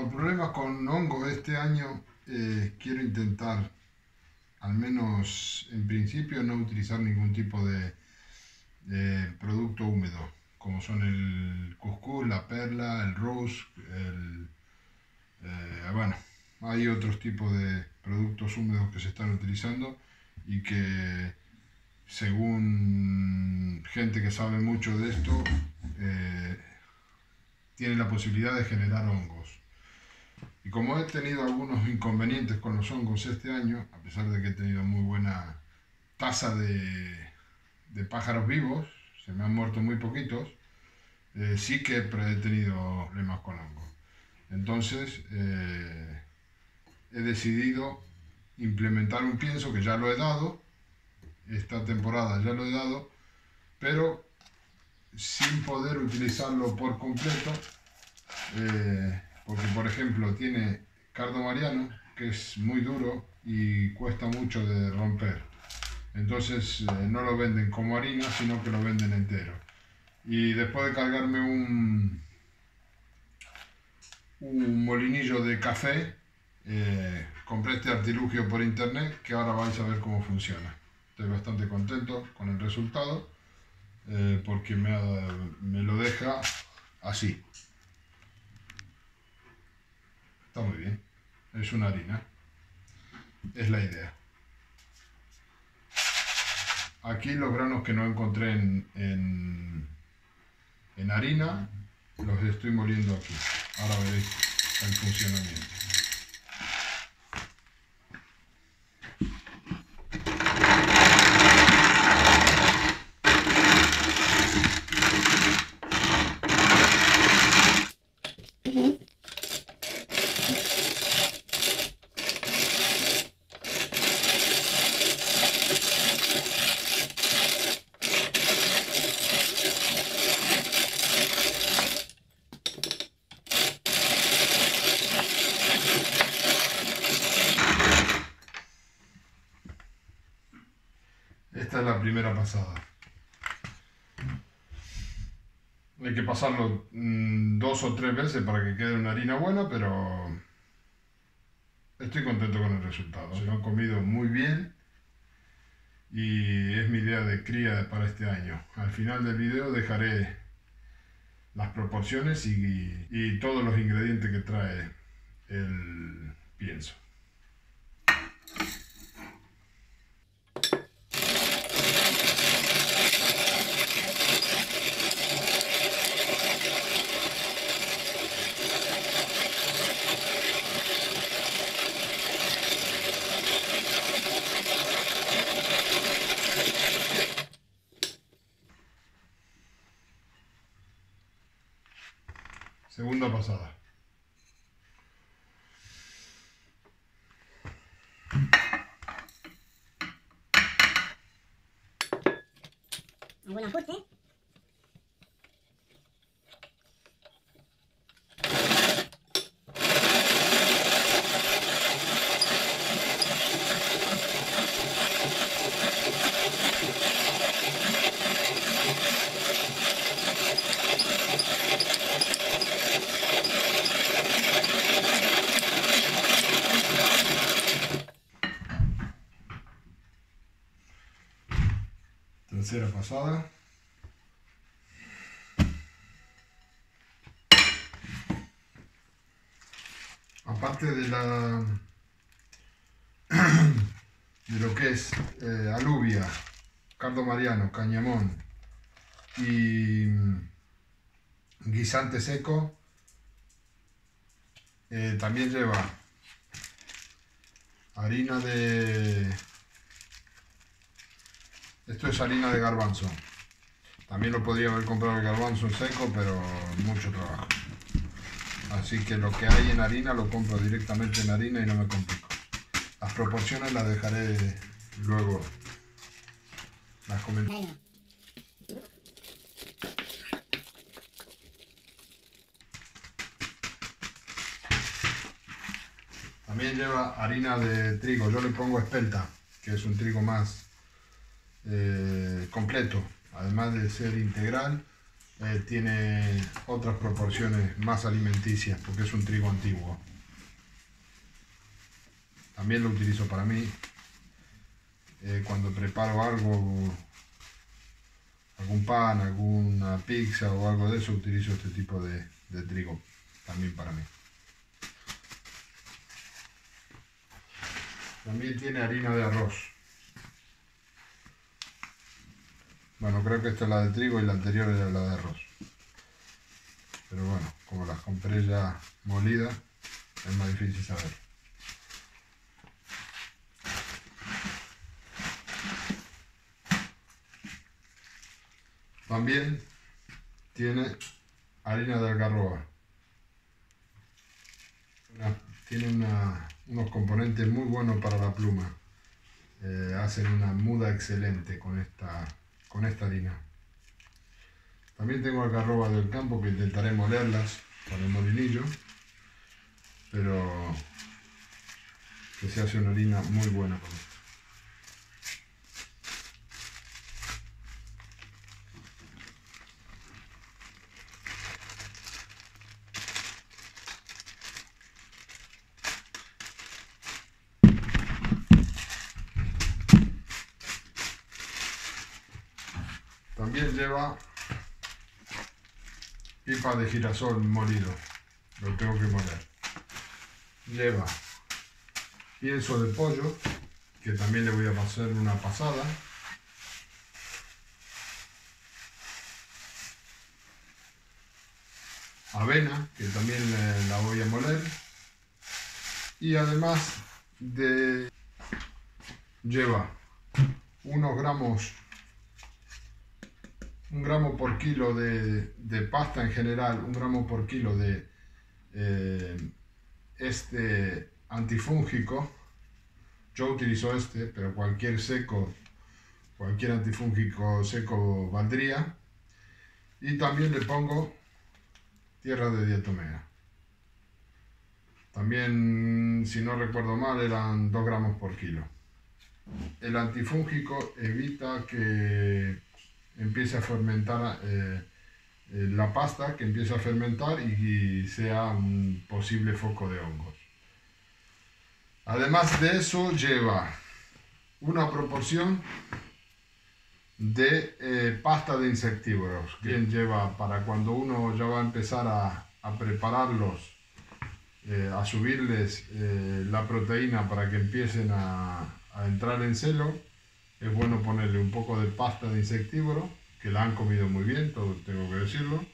por problemas con hongo este año eh, quiero intentar, al menos en principio, no utilizar ningún tipo de, producto húmedo, como son el cuscús, la perla, el rose, eh, bueno, hay otros tipos de productos húmedos que se están utilizando y que según gente que sabe mucho de esto, eh, tiene la posibilidad de generar hongos. Y como he tenido algunos inconvenientes con los hongos este año, a pesar de que he tenido muy buena tasa de, pájaros vivos, se me han muerto muy poquitos, eh, sí que he tenido problemas con hongos. Entonces, eh, he decidido implementar un pienso que ya lo he dado, esta temporada ya lo he dado, pero sin poder utilizarlo por completo, eh, porque por ejemplo tiene cardo mariano, que es muy duro y cuesta mucho de romper. Entonces eh, no lo venden como harina, sino que lo venden entero. Y después de cargarme un, un molinillo de café, eh, compré este artilugio por internet que ahora vais a ver cómo funciona. Estoy bastante contento con el resultado eh, porque me, me lo deja así. Está muy bien. Es una harina. Es la idea. Aquí los granos que no encontré en, en, harina los estoy moliendo aquí. Ahora veréis el funcionamiento. Esta es la primera pasada. Hay que pasarlo mm, dos o tres veces para que quede una harina buena, pero estoy contento con el resultado. Se lo han comido muy bien y es mi idea de cría para este año. Al final del video dejaré las proporciones y, y todos los ingredientes que trae el pienso. Segunda pasada. Un buen ajuste. tercera pasada. Aparte de la de lo que es eh, alubia, cardo mariano, cañamón y mm, guisante seco, eh, también lleva harina de esto es harina de garbanzo. También lo podría haber comprado el garbanzo seco, pero mucho trabajo. Así que lo que hay en harina lo compro directamente en harina y no me complico. Las proporciones las dejaré luego. Las comentaré. También lleva harina de trigo. Yo le pongo espelta, que es un trigo más eh, completo, además de ser integral, eh, tiene otras proporciones más alimenticias porque es un trigo antiguo. También lo utilizo para mí. Eh, cuando preparo algo, algún pan, alguna pizza o algo de eso, utilizo este tipo de, de trigo también para mí. También tiene harina de arroz. Bueno, creo que esta es la de trigo y la anterior era la de arroz. Pero bueno, como las compré ya molidas, es más difícil saber. También tiene harina de algarroba. tiene unos componentes muy buenos para la pluma. Eh, hacen una muda excelente con esta con esta harina. También tengo algarroba del campo que intentaré molerlas con el molinillo, pero que se hace una harina muy buena con. También lleva pipa de girasol molido. Lo tengo que moler. Lleva pienso de pollo, que también le voy a pasar una pasada. Avena, que también la voy a moler. Y además de lleva unos gramos un gramo por kilo de, pasta en general, un gramo por kilo de eh, este antifúngico. Yo utilizo este, pero cualquier seco, cualquier antifúngico seco valdría. Y también le pongo tierra de diatomea. También, si no recuerdo mal, eran 2 gramos por kilo. El antifúngico evita que empiece a fermentar eh, eh, la pasta, que empiece a fermentar y, sea un posible foco de hongos. Además de eso lleva una proporción de eh, pasta de insectívoros, que lleva para cuando uno ya va a empezar a, prepararlos, a subirles la proteína para que empiecen a, a entrar en celo, es bueno ponerle un poco de pasta de insectívoro, que la han comido muy bien, todo tengo que decirlo.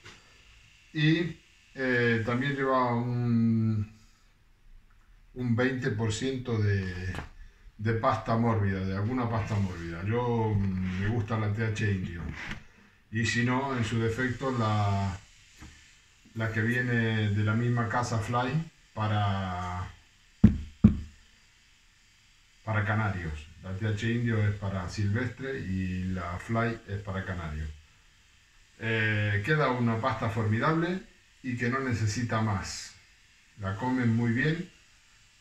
Y eh, también lleva un, un 20% de, de pasta mórbida, de alguna pasta mórbida. Yo mm, me gusta la TH indio. Y si no, en su defecto, la, la que viene de la misma casa Fly para, para canarios. La TH indio es para silvestre y la fly es para canario. Eh, queda una pasta formidable y que no necesita más. La comen muy bien.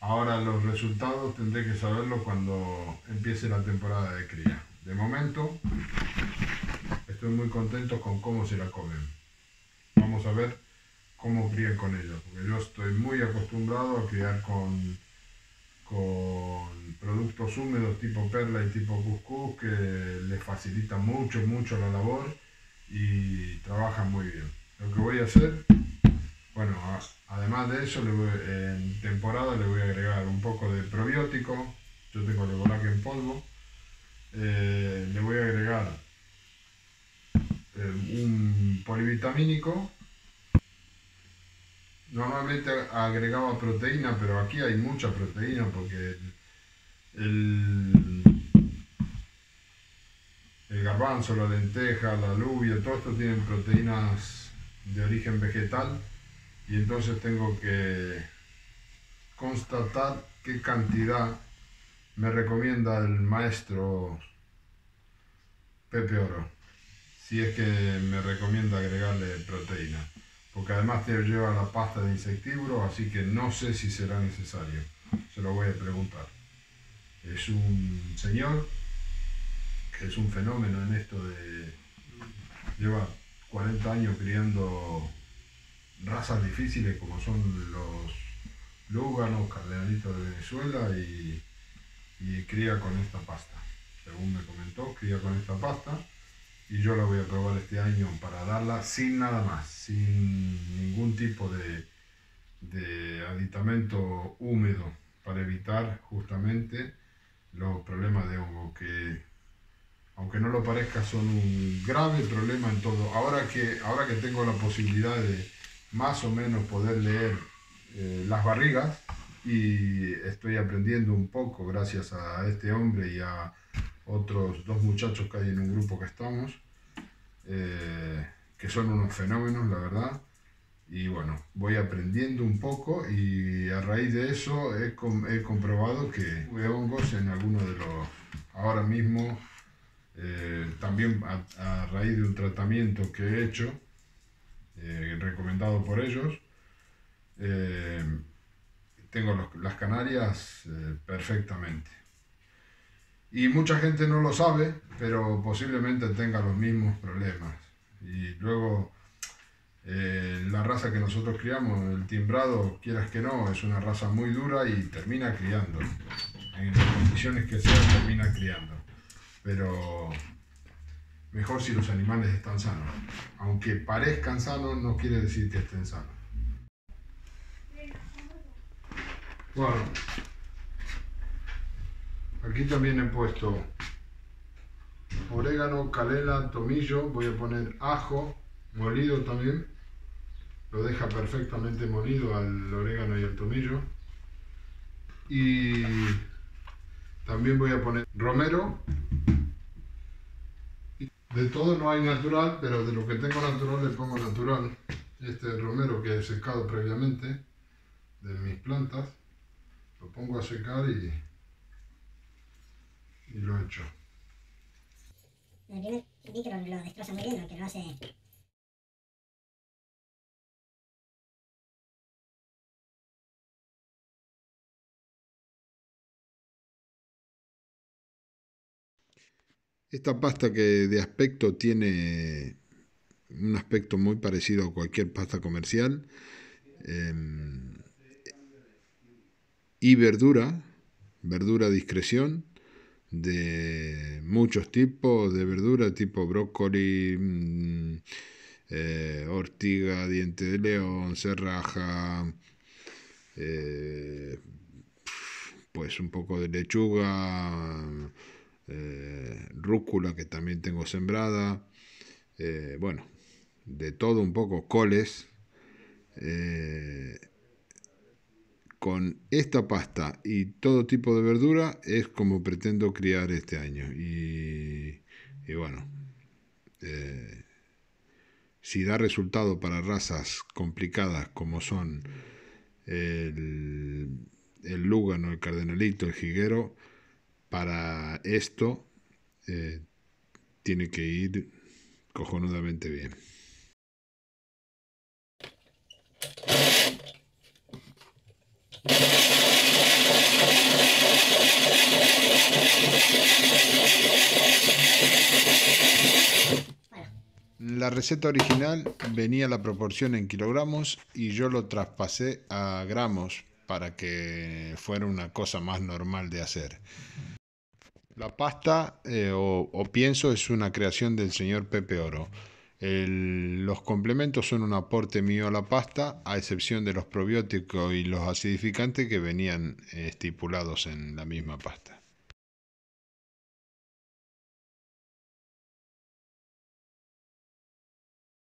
Ahora los resultados tendré que saberlo cuando empiece la temporada de cría. De momento estoy muy contento con cómo se la comen. Vamos a ver cómo crían con ellos, porque yo estoy muy acostumbrado a criar con con productos húmedos tipo perla y tipo cuscús que les facilitan mucho, mucho la labor y trabajan muy bien. Lo que voy a hacer, bueno, además de eso, en temporada le voy a agregar un poco de probiótico, yo tengo el en polvo, eh, le voy a agregar eh, un polivitamínico Normalmente agregaba proteína, pero aquí hay mucha proteína porque el, garbanzo, la lenteja, la alubia, todo esto tienen proteínas de origen vegetal. Y entonces tengo que constatar qué cantidad me recomienda el maestro Pepe Oro, si es que me recomienda agregarle proteína porque además te lleva la pasta de insectívoro, así que no sé si será necesario. Se lo voy a preguntar. Es un señor que es un fenómeno en esto de... Lleva 40 años criando razas difíciles como son los lúganos, cardenalitos de Venezuela y, y cría con esta pasta. Según me comentó, cría con esta pasta y yo la voy a probar este año para darla sin nada más, sin ningún tipo de, de aditamento húmedo para evitar justamente los problemas de hongo que aunque no lo parezca son un grave problema en todo. Ahora que, ahora que tengo la posibilidad de más o menos poder leer eh, las barrigas y estoy aprendiendo un poco gracias a este hombre y a otros dos muchachos que hay en un grupo que estamos, eh, que son unos fenómenos, la verdad. Y bueno, voy aprendiendo un poco y a raíz de eso he, he comprobado que hubo hongos en algunos de los, ahora mismo, eh, también a, raíz de un tratamiento que he hecho, eh, recomendado por ellos, tengo las Canarias perfectamente. Y mucha gente no lo sabe, pero posiblemente tenga los mismos problemas. Y luego, eh, la raza que nosotros criamos, el timbrado, quieras que no, es una raza muy dura y termina criando. En las condiciones que sean, termina criando. Pero mejor si los animales están sanos. Aunque parezcan sanos, no quiere decir que estén sanos. Bueno, Aquí también he puesto orégano, canela, tomillo. Voy a poner ajo molido también. Lo deja perfectamente molido al orégano y al tomillo. Y también voy a poner romero. De todo no hay natural, pero de lo que tengo natural le pongo natural. Este romero que he secado previamente de mis plantas. Lo pongo a secar y y lo he hecho. El primer lo destroza muy bien, que lo hace... Esta pasta que de aspecto tiene un aspecto muy parecido a cualquier pasta comercial em, y verdura, verdura discreción, de muchos tipos de verdura, tipo brócoli, mm, eh, ortiga, diente de león, serraja, eh, pues un poco de lechuga, eh, rúcula que también tengo sembrada, bueno, de todo un poco, coles con esta pasta y todo tipo de verdura es como pretendo criar este año. Y, bueno, eh, si da resultado para razas complicadas como son el, el lúgano, el cardenalito, el jiguero, para esto eh, tiene que ir cojonudamente bien. La receta original venía la proporción en kilogramos y yo lo traspasé a gramos para que fuera una cosa más normal de hacer. La pasta eh, o, o, pienso es una creación del señor Pepe Oro. los complementos son un aporte mío a la pasta, a excepción de los probióticos y los acidificantes que venían estipulados en la misma pasta.